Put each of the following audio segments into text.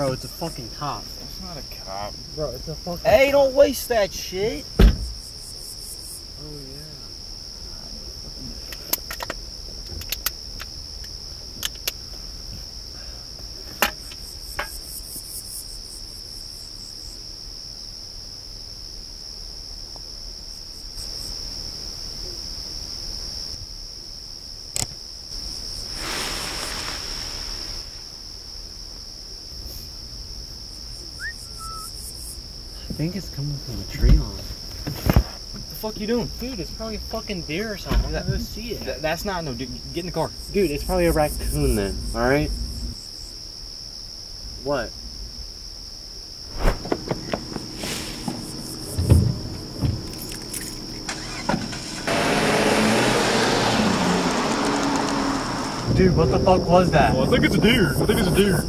Bro, it's a fucking cop. It's not a cop. Bro, it's a fucking Hey, don't waste that shit. Oh, yeah. I think it's coming from the tree line. What the fuck you doing? Dude, it's probably a fucking deer or something. I'm That- gonna see it. Th- that's not no. Dude, get in the car. Dude, it's probably a raccoon then, alright? What? Dude, what the fuck was that? I think it's a deer. I think it's a deer.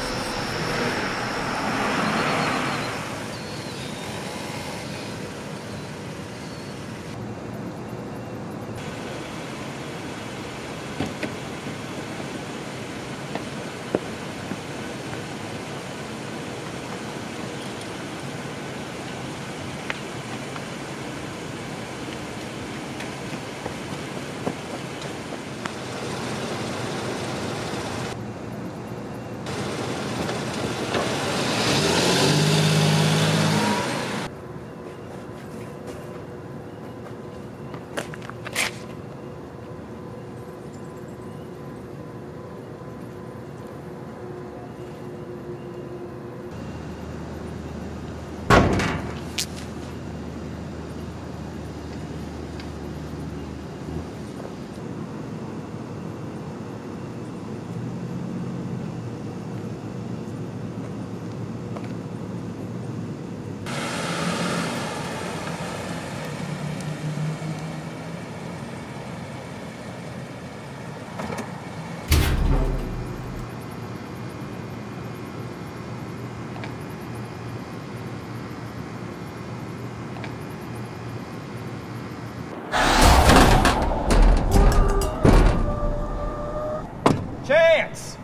plants.